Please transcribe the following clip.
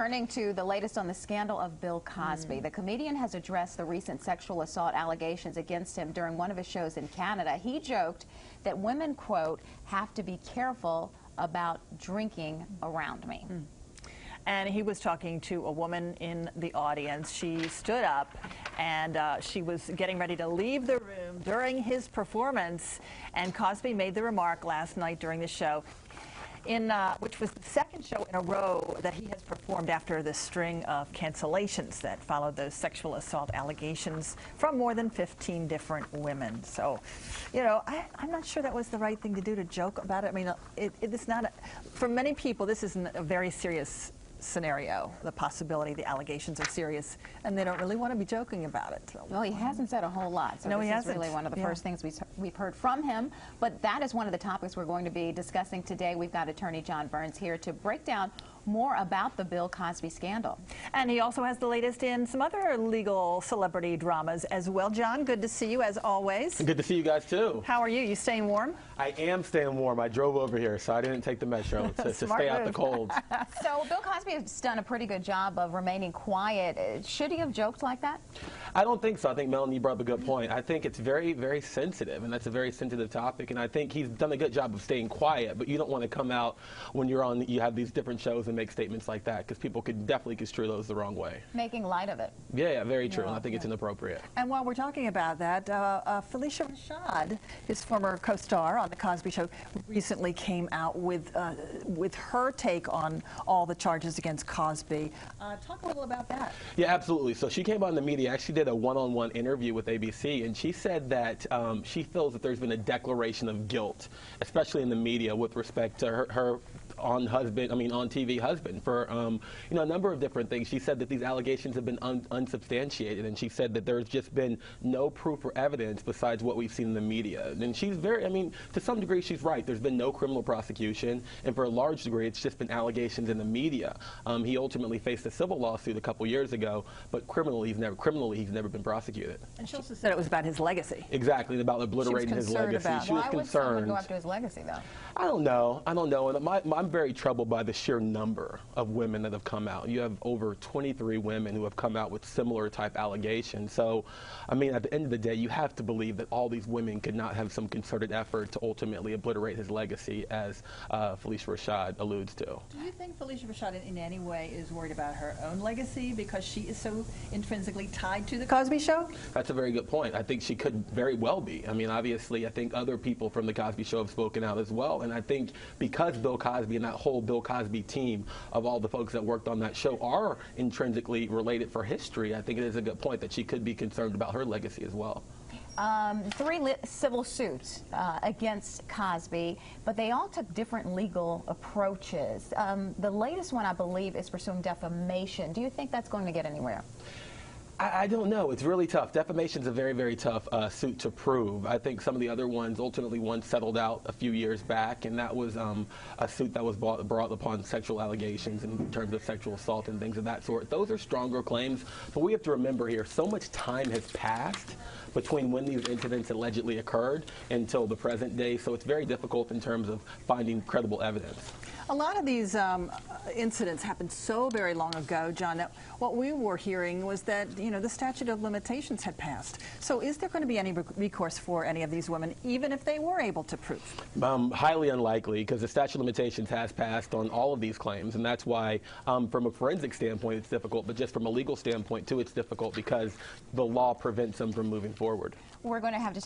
Turning to the latest on the scandal of Bill Cosby, Mm. the comedian has addressed the recent sexual assault allegations against him during one of his shows in Canada. He joked that women, quote, have to be careful about drinking around me. Mm. And he was talking to a woman in the audience. She stood up and uh, she was getting ready to leave the room during his performance. And Cosby made the remark last night during the show in uh, which was the second show in a row that he has performed after the string of cancellations that followed those sexual assault allegations from more than 15 different women. So, you know, I, am not sure that was the right thing to do to joke about it. I mean, it, it is not, a, for many people, this is a very serious scenario, the possibility the allegations are serious, and they don't really want to be joking about it. Well, he hasn't said a whole lot, so no, this he is hasn't. really one of the yeah. first things we've, we've heard from him. But that is one of the topics we're going to be discussing today. We've got attorney John Burns here to break down more about the Bill Cosby scandal. And he also has the latest in some other legal celebrity dramas as well. John, good to see you as always. Good to see you guys too. How are you? You staying warm? I am staying warm. I drove over here, so I didn't take the metro to, to Smart stay out the cold. So Bill Cosby has done a pretty good job of remaining quiet. Should he have joked like that? I don't think so. I think Melanie brought up a good point. I think it's very, very sensitive, and that's a very sensitive topic. And I think he's done a good job of staying quiet. But you don't want to come out when you're on, you have these different shows and make statements like that because people could definitely construe those the wrong way. Making light of it. Yeah, yeah very true. Yeah, and I think it's inappropriate. And while we're talking about that, uh, uh, Phylicia Rashad, his former co-star on The Cosby Show, recently came out with, uh, with her take on all the charges against Cosby. Uh, talk a little about that. Yeah, absolutely. So she came on the media, actually did a one-on-one interview with ABC, and she said that um, she feels that there's been a declaration of guilt, especially in the media, with respect to her, her on husband, I mean on TV husband, for um, you know a number of different things. She said that these allegations have been un unsubstantiated, and she said that there's just been no proof or evidence besides what we've seen in the media. And she's very, I mean, to some degree, she's right. There's been no criminal prosecution, and for a large degree, it's just been allegations in the media. Um, he ultimately faced a civil lawsuit a couple years ago, but criminally, he's never criminally he's never been prosecuted. And she also said it was about his legacy. Exactly, about obliterating his legacy. about- she was Why would someone concerned. go after his legacy, though? I don't know. I don't know. And my, my, I'm very troubled by the sheer number of women that have come out. You have over 23 women who have come out with similar type allegations. So, I mean, at the end of the day, you have to believe that all these women could not have some concerted effort to ultimately obliterate his legacy, as uh, Phylicia Rashad alludes to. Do you think Phylicia Rashad in, in any way is worried about her own legacy because she is so intrinsically tied to The Cosby Show? That's a very good point. I think she could very well be. I mean, obviously, I think other people from the Cosby Show have spoken out as well. And I think because Bill Cosby and that whole Bill Cosby team of all the folks that worked on that show are intrinsically related for history, I think it is a good point that she could be concerned about her legacy as well. Um, three civil suits uh, against Cosby, but they all took different legal approaches. Um, the latest one, I believe, is pursuing defamation. Do you think that's going to get anywhere? I, I don't know. It's really tough. Defamation is a very, very tough uh, suit to prove. I think some of the other ones, ultimately one settled out a few years back, and that was um, a suit that was brought, brought upon sexual allegations in terms of sexual assault and things of that sort. Those are stronger claims, but we have to remember here, so much time has passed between when these incidents allegedly occurred until the present day, so it's very difficult in terms of finding credible evidence. A lot of these um, incidents happened so very long ago, John, that what we were hearing was that, you know, the statute of limitations had passed. So is there going to be any recourse for any of these women, even if they were able to prove? Um, highly unlikely, because the statute of limitations has passed on all of these claims, and that's why, um, from a forensic standpoint, it's difficult, but just from a legal standpoint, too, it's difficult because the law prevents them from moving forward. We're going to have to